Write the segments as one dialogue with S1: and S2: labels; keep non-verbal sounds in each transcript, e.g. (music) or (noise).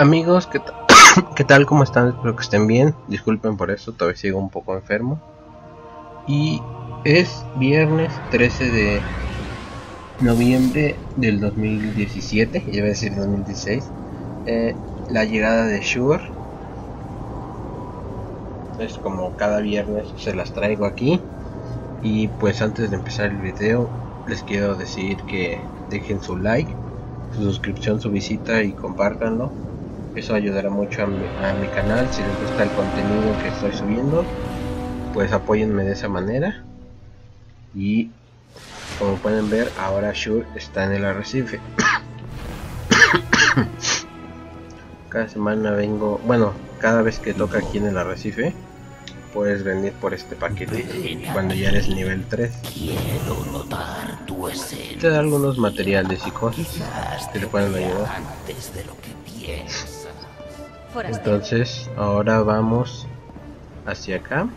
S1: Amigos, ¿qué? (coughs) ¿qué tal? ¿Cómo están? Espero que estén bien. Disculpen por eso, todavía sigo un poco enfermo. Y es viernes 13 de noviembre del 2017, ya voy a decir 2016. Eh, la llegada de Shure. Es como cada viernes se las traigo aquí. Y pues antes de empezar el video, les quiero decir que dejen su like, su suscripción, su visita y compártanlo eso ayudará mucho a mi, canal si les gusta el contenido que estoy subiendo pues apóyenme de esa manera. Y como pueden ver ahora Shure está en el arrecife. (coughs) Cada semana vengo bueno cada vez que toca aquí en el arrecife puedes venir por este paquete cuando ya eres nivel 3 te da algunos materiales y cosas que te pueden ayudar. entonces, ahora vamos hacia acá.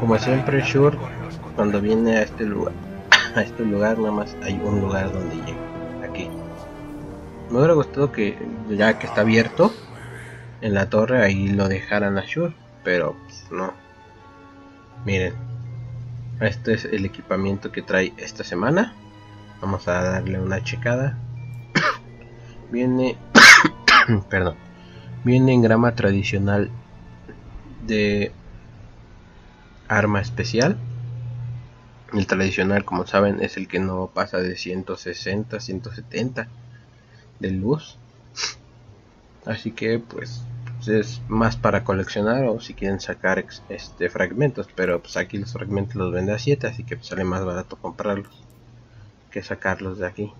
S1: Como siempre, Shure, cuando viene a este lugar, (coughs) a este lugar nada más hay un lugar donde llega. Aquí. Me hubiera gustado que ya que está abierto en la torre ahí lo dejaran a Shure, pero pues, no. Miren, este es el equipamiento que trae esta semana. Vamos a darle una checada. (coughs) Viene (coughs) perdón, viene en grama tradicional de arma especial. El tradicional, como saben, es el que no pasa de 160, 170 de luz. Así que pues es más para coleccionar o si quieren sacar este fragmentos, pero pues aquí los fragmentos los vende a 7, así que pues, sale más barato comprarlos que sacarlos de aquí.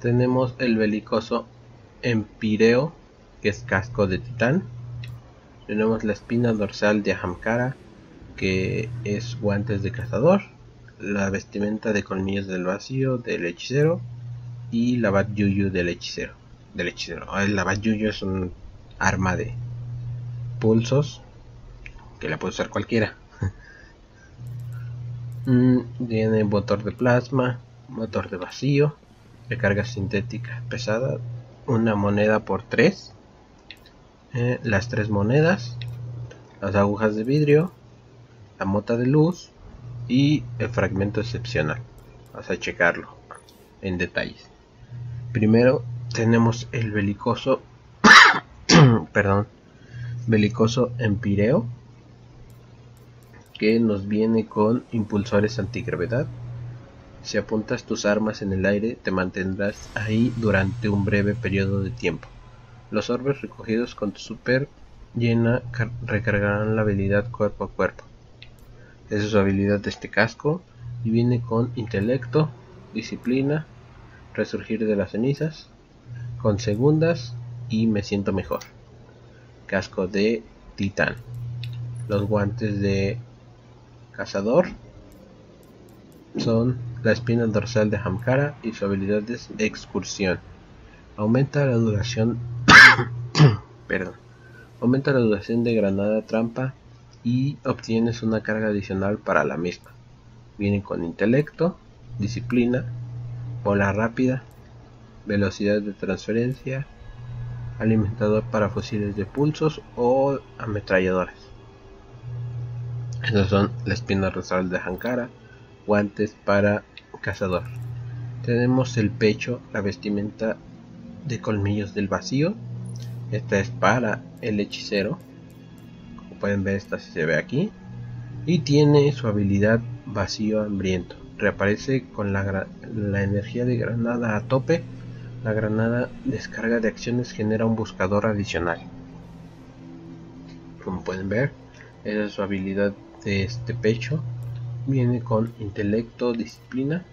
S1: Tenemos el belicoso Empireo, que es casco de titán. Tenemos la espina dorsal de Ahamkara, que es guantes de cazador. La vestimenta de colmillos del vacío del hechicero. Y la Bat Yuyu del hechicero. Del hechicero. La Bat Yuyu es un arma de pulsos que la puede usar cualquiera. (laughs) Mm, tiene motor de plasma, motor de vacío, de carga sintética pesada, una moneda por tres eh, las tres monedas las agujas de vidrio la mota de luz y el fragmento excepcional vamos a checarlo en detalles primero tenemos el belicoso (coughs) perdón belicoso empireo que nos viene con impulsores antigravedad si apuntas tus armas en el aire, te mantendrás ahí durante un breve periodo de tiempo. Los orbes recogidos con tu super llena recargarán la habilidad cuerpo a cuerpo. Esa es su habilidad de este casco y viene con intelecto, disciplina, resurgir de las cenizas, con segundas y me siento mejor. Casco de titán. Los guantes de cazador son la espina dorsal de Hamkara y su habilidad de excursión. Aumenta la duración (coughs) perdón, aumenta la duración de granada trampa y obtienes una carga adicional para la misma. Viene con intelecto, disciplina, bola rápida, velocidad de transferencia, alimentador para fusiles de pulsos o ametralladores. Estos son la espina dorsal de Hankara, guantes para cazador. Tenemos el pecho, la vestimenta de colmillos del vacío. Esta es para el hechicero. Como pueden ver, esta se ve aquí. Y tiene su habilidad vacío hambriento. Reaparece con la, la energía de granada a tope. La granada descarga de acciones genera un buscador adicional. Como pueden ver, esa es su habilidad de este pecho Viene con intelecto, disciplina,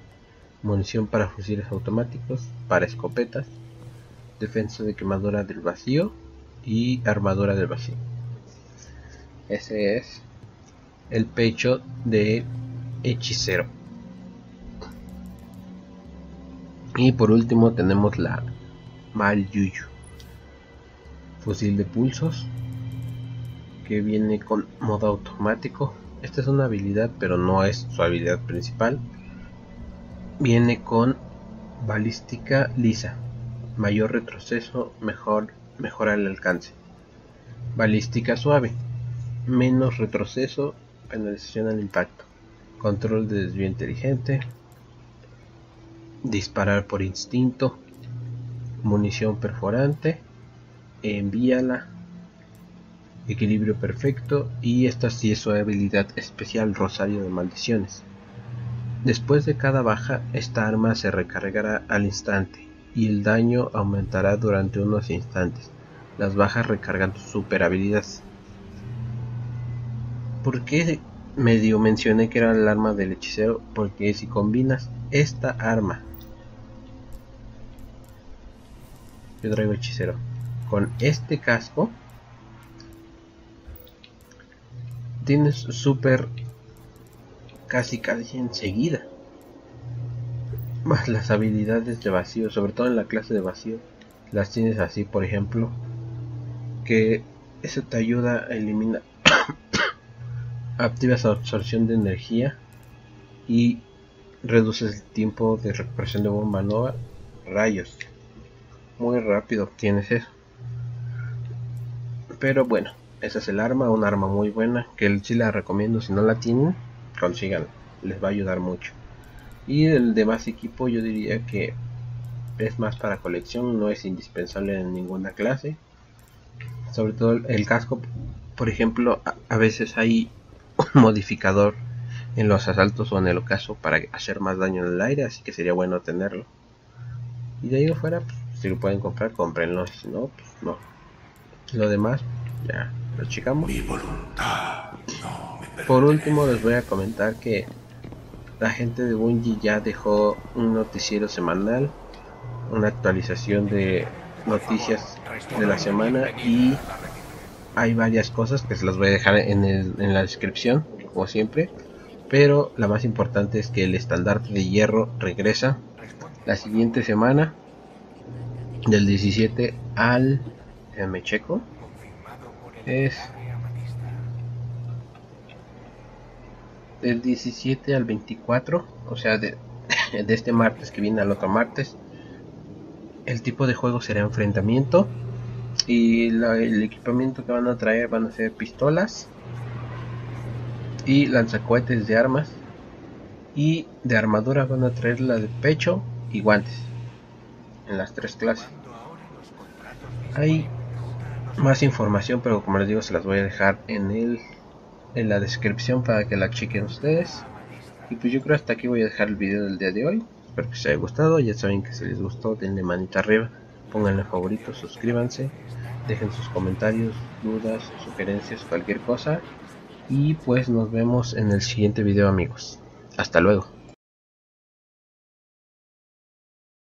S1: munición para fusiles automáticos, para escopetas, defensa de quemadura del vacío y armadura del vacío. Ese es el pecho de hechicero. Y por último tenemos la Mal Yuyu. Fusil de pulsos que viene con modo automático esta es una habilidad, pero no es su habilidad principal. Viene con balística lisa. mayor retroceso, mejor, mejora el alcance. Balística suave, menos retroceso, penalización al impacto. Control de desvío inteligente, disparar por instinto, munición perforante, envíala, equilibrio perfecto y esta sí es su habilidad especial Rosario de Maldiciones. Después de cada baja, esta arma se recargará al instante y el daño aumentará durante unos instantes. Las bajas recargan tu super habilidad. ¿Por qué medio mencioné que era el arma del hechicero? Porque si combinas esta arma, yo traigo hechicero, con este casco, tienes super casi casi enseguida. Más las habilidades de vacío, sobre todo en la clase de vacío, las tienes así, por ejemplo, que eso te ayuda a eliminar, (coughs) activas absorción de energía y reduces el tiempo de recuperación de bomba nova, rayos. Muy rápido obtienes eso. Pero bueno, esa es el arma, un arma muy buena que sí la recomiendo si no la tienen consigan, les va a ayudar mucho. Y el demás equipo yo diría que es más para colección, no es indispensable en ninguna clase. Sobre todo el casco, por ejemplo, a, veces hay un (laughs) modificador en los asaltos o en el ocaso para hacer más daño en el aire, así que sería bueno tenerlo. Y de ahí afuera, pues, si lo pueden comprar, cómprenlo, si no, pues no. Lo demás, ya lo checamos. Mi voluntad por último les voy a comentar que la gente de Bungie ya dejó un noticiero semanal, una actualización de noticias de la semana y hay varias cosas que se las voy a dejar en, en la descripción, como siempre. Pero la más importante es que el estandarte de hierro regresa la siguiente semana, del 17 al... me checo. Es del 17 al 24, o sea, de, (laughs) de este martes que viene al otro martes. El tipo de juego será enfrentamiento y el equipamiento que van a traer van a ser pistolas y lanzacohetes de armas y de armadura van a traer la de pecho y guantes en las tres clases. Hay más información, pero como les digo, se las voy a dejar en el en la descripción para que la chequen ustedes. Y pues yo creo hasta aquí voy a dejar el video del día de hoy. Espero que os haya gustado. Ya saben que si les gustó, denle manita arriba, pónganle favorito, suscríbanse, dejen sus comentarios, dudas, sugerencias, cualquier cosa. Y pues nos vemos en el siguiente video amigos. Hasta luego.